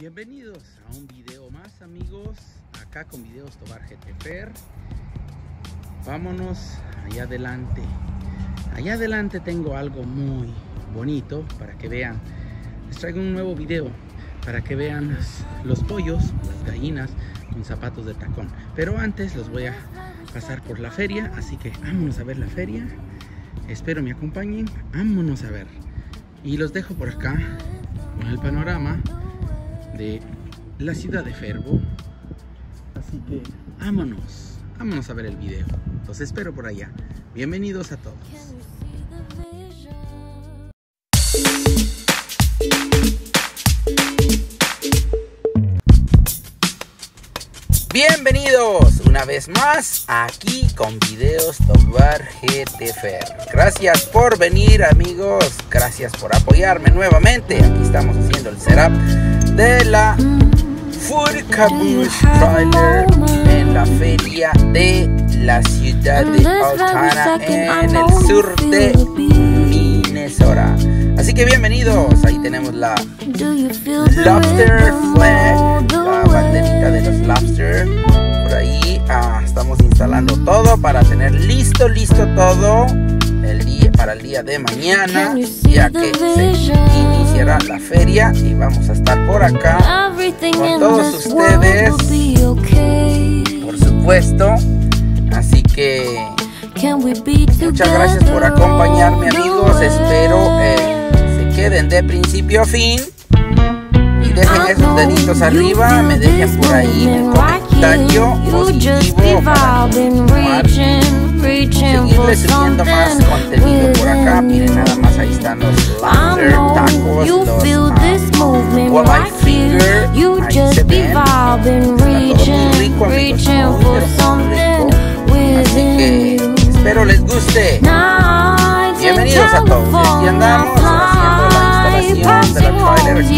Bienvenidos a un video más amigos, acá con videos Tobar GTFer. Vámonos allá adelante. Allá adelante tengo algo muy bonito para que vean. Les traigo un nuevo video para que vean los, pollos, las gallinas con zapatos de tacón. Pero antes los voy a pasar por la feria, así que vámonos a ver la feria. Espero me acompañen, vámonos a ver. Y los dejo por acá con el panorama de la ciudad de Ferbo. Así que vámonos, vámonos a ver el video. Los espero por allá. Bienvenidos a todos. Bienvenidos una vez más aquí con videos Tobar GTFR. Gracias por venir amigos, gracias por apoyarme nuevamente. Aquí estamos haciendo el setup de la Caboose Trailer en la feria de la ciudad de Altana en el sur de Minnesota. Así que bienvenidos, ahí tenemos la Lobster Flag, la banderita de los Lobster. Por ahí ah, estamos instalando todo para tener listo, listo todo el día, para el día de mañana, ya que se iniciará la feria y vamos a estar por acá con todos ustedes, por supuesto. Así que muchas gracias por acompañarme amigos, espero eh, se queden de principio a fin y dejen esos deditos arriba, me dejen por ahí un comentario positivo para seguirle subiendo más contenido por acá. Miren nada más, ahí están los tacos, los uh, walleye finger. Ahí se ven. Está todo muy rico, amigos. Así que espero les guste. Bienvenidos a todos. Y andamos haciendo la instalación de la trailer. Aquí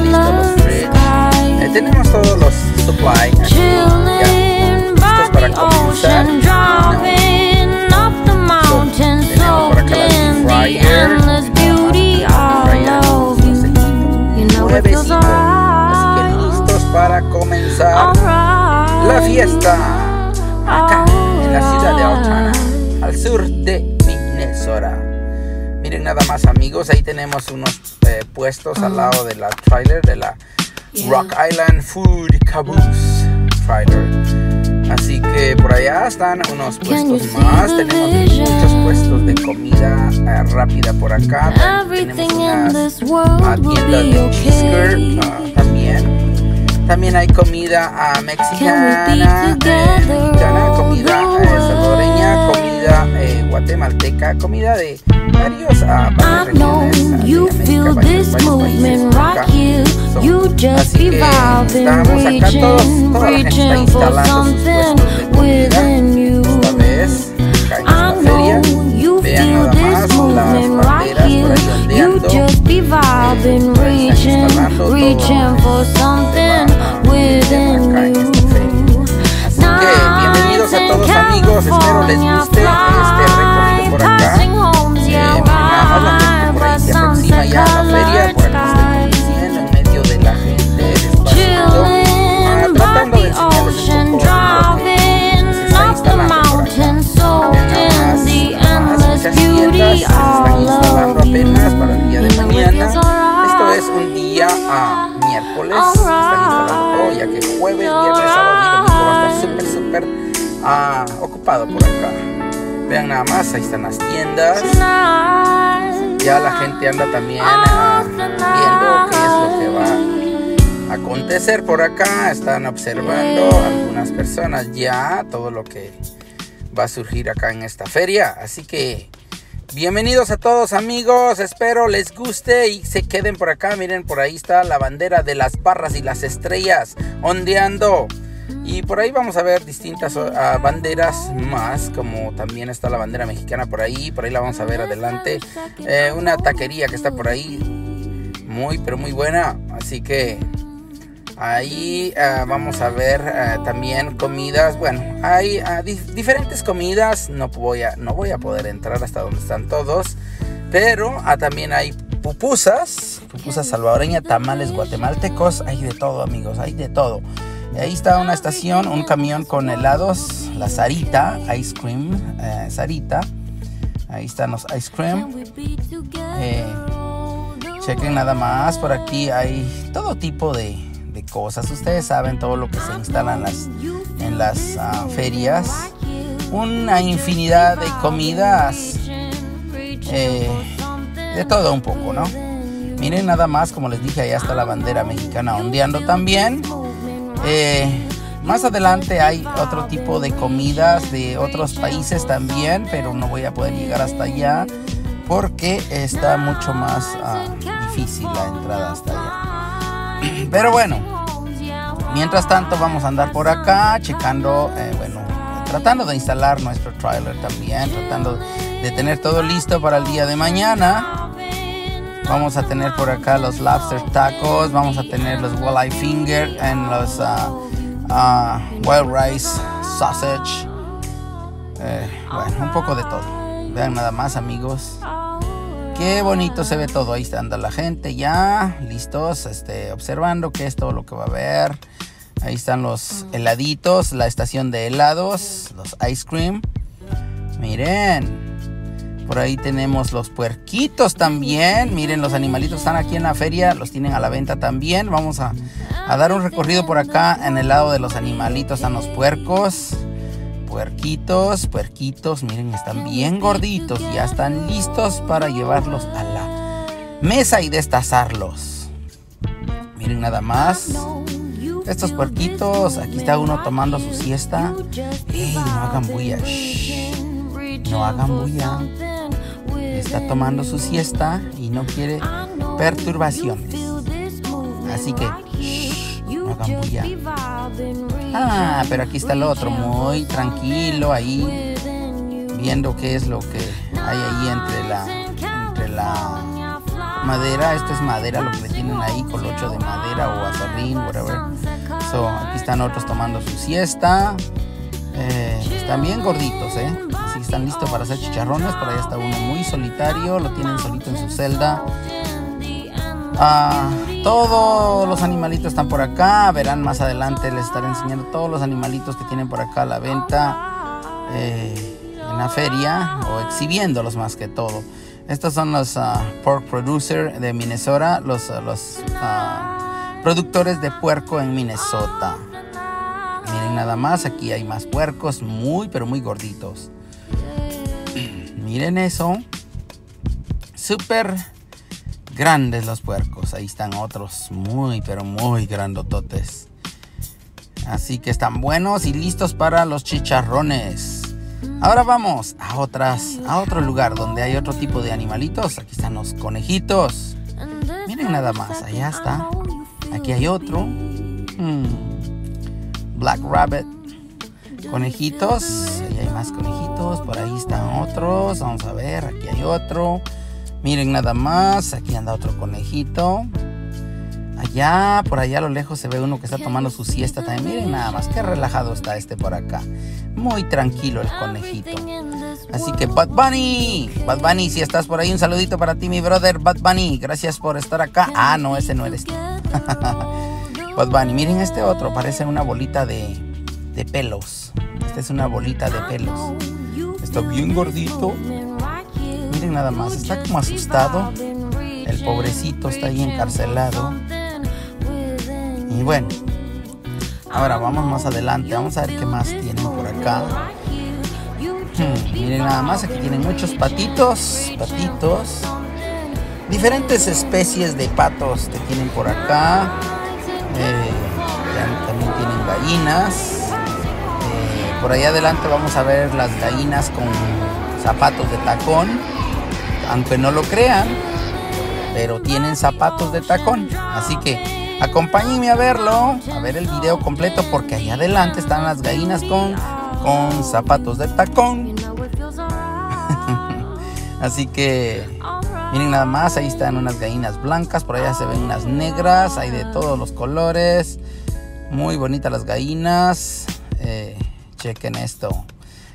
tenemos los fridge. Eh, tenemos todos los supply. Aquí, ya listos para comenzar. So, tenemos por acá la deep fryer. Nuevecito. Así que listos para comenzar la fiesta acá en la ciudad de Altana, al sur de Minnesota. Miren nada más amigos, ahí tenemos unos eh, puestos al lado de la trailer de la Rock Island Food Caboose trailer. Así que por allá están unos puestos más. Tenemos muchos puestos de comida eh, rápida por acá. Tenemos unas uh, tiendas de cheeseburger uh, también. También hay comida uh, mexicana, eh, mexicana, comida eh, salvadoreña, comida guatemalteca, comida de varios, ah, varias regiones ah, de América, varios, varios países por acá. So, así que estamos acá todos, toda la gente está instalando sus puestos de comida. Esta vez, acá en esta feria, vean nada más las banderas por ahí ondeando. Eh, están instalando todo nada más, ahí están las tiendas. Ya la gente anda también ah, viendo qué es lo que va a acontecer por acá. Están observando algunas personas ya todo lo que va a surgir acá en esta feria. Así que bienvenidos a todos amigos. Espero les guste y se queden por acá. Miren, por ahí está la bandera de las barras y las estrellas ondeando. Y por ahí vamos a ver distintas uh, banderas más, como también está la bandera mexicana por ahí, por ahí la vamos a ver adelante. Eh, una taquería que está por ahí, muy pero muy buena, así que ahí uh, vamos a ver uh, también comidas. Bueno, hay dif diferentes comidas, no voy, a, no voy a poder entrar hasta donde están todos, pero también hay pupusas pupusa salvadoreña, tamales guatemaltecos, hay de todo amigos, hay de todo. Ahí está una estación, un camión con helados, la Sarita Ice Cream, eh, Sarita. Ahí están los ice cream. Eh, chequen nada más, por aquí hay todo tipo de, cosas. Ustedes saben todo lo que se instala en las, en las ah, ferias. Una infinidad de comidas. Eh, de todo un poco, ¿no? Miren nada más, como les dije, allá está la bandera mexicana ondeando también. Eh, más adelante hay otro tipo de comidas de otros países también, pero no voy a poder llegar hasta allá porque está mucho más ah, difícil la entrada hasta allá. Pero bueno, mientras tanto vamos a andar por acá checando, eh, bueno, tratando de instalar nuestro trailer también, tratando de tener todo listo para el día de mañana. Vamos a tener por acá los lobster tacos, vamos a tener los walleye finger en los uh, wild rice sausage. Eh, bueno, un poco de todo. Vean nada más amigos. Qué bonito se ve todo. Ahí está anda la gente ya listos, este, observando qué es todo lo que va a haber. Ahí están los heladitos, la estación de helados, los ice cream. Miren, por ahí tenemos los puerquitos también. Miren, los animalitos están aquí en la feria, los tienen a la venta también. Vamos a, dar un recorrido por acá en el lado de los animalitos. Están los puercos. Puerquitos, puerquitos, miren, están bien gorditos. Ya están listos para llevarlos a la mesa y destazarlos. Miren nada más. Estos puerquitos, aquí está uno tomando su siesta. ¡Ey, no hagan bulla! No hagan bulla está tomando su siesta y no quiere perturbaciones. Así que, no hagan bulla. Ah, pero aquí está el otro, muy tranquilo ahí, viendo qué es lo que hay ahí entre la, entre la madera. Esto es madera, lo que tienen ahí, colocho de madera o acerrín, whatever. So, aquí están otros tomando su siesta. Eh, están bien gorditos, ¿eh? Que están listos para hacer chicharrones. Por ahí está uno muy solitario, lo tienen solito en su celda. Ah, todos los animalitos están por acá. Verán más adelante, les estaré enseñando todos los animalitos que tienen por acá a la venta eh, en la feria o exhibiéndolos más que todo. Estos son los ah, pork producer de Minnesota, los, los ah, productores de puerco en Minnesota. Miren nada más, aquí hay más puercos, muy pero muy gorditos. Miren eso. Súper grandes los puercos. Ahí están otros muy pero muy grandototes. Así que están buenos y listos para los chicharrones. Ahora vamos a otras, a otro lugar donde hay otro tipo de animalitos. Aquí están los conejitos. Miren nada más, allá está. Aquí hay otro. Hmm. Black Rabbit. Conejitos. Hay más conejitos. Por ahí están otros. Vamos a ver. Aquí hay otro. Miren nada más. Aquí anda otro conejito. Allá, por allá a lo lejos se ve uno que está tomando su siesta también. Miren nada más. Qué relajado está este por acá. Muy tranquilo el conejito. Así que Bad Bunny. Bad Bunny, si estás por ahí, un saludito para ti, mi brother. Bad Bunny. Gracias por estar acá. Ah, no, ese no eres tú. Bad Bunny. Miren este otro, parece una bolita de, pelos. Esta es una bolita de pelos. Está bien gordito. Miren nada más, está como asustado. El pobrecito está ahí encarcelado. Y bueno, ahora vamos más adelante. Vamos a ver qué más tienen por acá. Hmm, miren nada más, aquí tienen muchos patitos. Patitos. Diferentes especies de patos que tienen por acá. Eh, también tienen gallinas. Por ahí adelante vamos a ver las gallinas con zapatos de tacón. Aunque no lo crean, pero tienen zapatos de tacón. Así que acompáñenme a verlo, a ver el video completo, porque ahí adelante están las gallinas con, con zapatos de tacón. Así que Miren nada más, ahí están unas gallinas blancas, por allá se ven unas negras, hay de todos los colores. Muy bonitas las gallinas. Eh, chequen esto.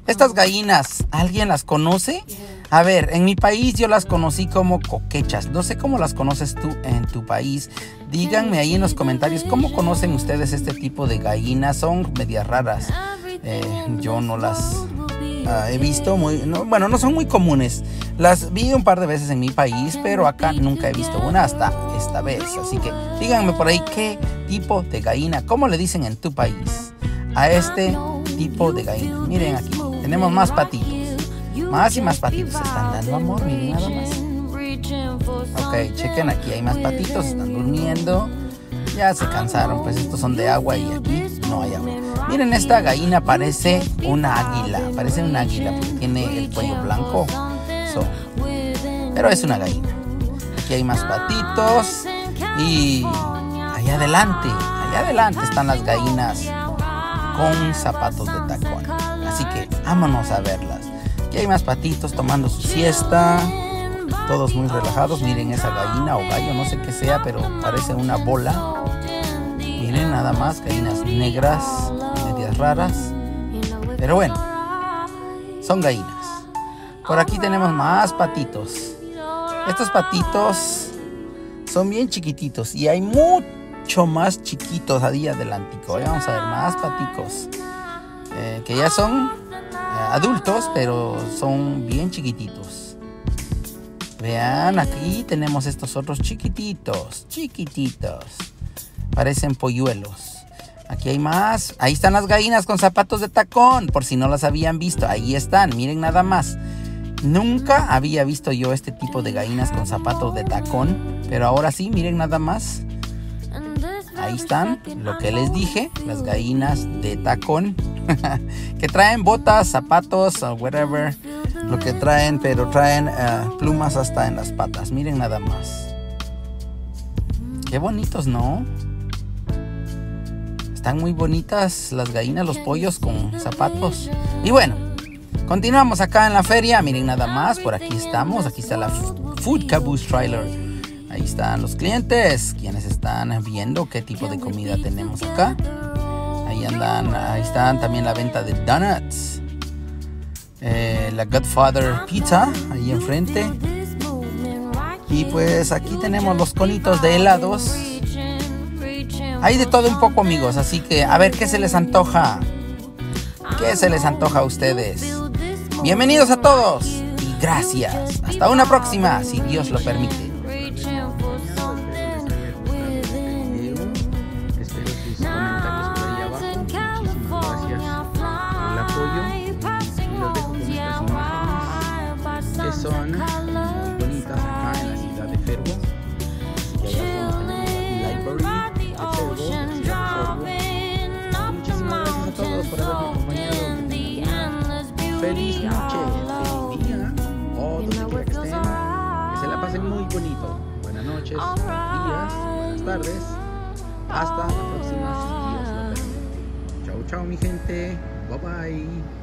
Estas gallinas, ¿alguien las conoce? A ver, en mi país yo las conocí como coquechas. No sé cómo las conoces tú en tu país. Díganme ahí en los comentarios cómo conocen ustedes este tipo de gallinas. Son medias raras. Eh, yo no las ah, he visto muy... bueno, no son muy comunes. Las vi un par de veces en mi país, pero acá nunca he visto una hasta esta vez. Así que díganme por ahí qué tipo de gallina, cómo le dicen en tu país a este tipo de gallina. Miren aquí, tenemos más patitos. Más y más patitos están dando amor, miren nada más. Ok, chequen aquí, hay más patitos, están durmiendo. Ya se cansaron, pues estos son de agua y aquí no hay agua. Miren, esta gallina parece una águila, parece una águila porque tiene el cuello blanco. Pero es una gallina. Aquí hay más patitos y allá adelante, allá adelante están las gallinas con zapatos de tacón. Así que vámonos a verlas. Aquí hay más patitos tomando su siesta. Todos muy relajados. Miren esa gallina o gallo, no sé qué sea, pero parece una bola. Miren nada más, gallinas negras, medias raras. Pero bueno, son gallinas. Por aquí tenemos más patitos. Estos patitos son bien chiquititos y hay mucho más chiquitos ahí adelantico. Vamos a ver más paticos eh, que ya son adultos, pero son bien chiquititos. Vean, aquí tenemos estos otros chiquititos, chiquititos. Parecen polluelos. Aquí hay más. Ahí están las gallinas con zapatos de tacón, por si no las habían visto. Ahí están, miren nada más. Nunca había visto yo este tipo de gallinas con zapatos de tacón, pero ahora sí, miren nada más. Ahí están, lo que les dije, las gallinas de tacón. que traen botas, zapatos, o whatever, lo que traen, pero traen eh, plumas hasta en las patas. Miren nada más. Qué bonitos, ¿no? Están muy bonitas las gallinas, los pollos con zapatos. Y bueno, continuamos acá en la feria. Miren nada más, por aquí estamos. Aquí está la Food Caboose Trailer. Ahí están los clientes, quienes están viendo qué tipo de comida tenemos acá. Ahí andan, ahí están también la venta de donuts. Eh, la Godfather Pizza, ahí enfrente. Y pues aquí tenemos los conitos de helados. Hay de todo un poco amigos, así que a ver qué se les antoja. ¿Qué se les antoja a ustedes? Bienvenidos a todos y gracias. Hasta una próxima, si Dios lo permite. Hasta la próxima, si Dios lo permite. Chao, chao, mi gente. Bye bye.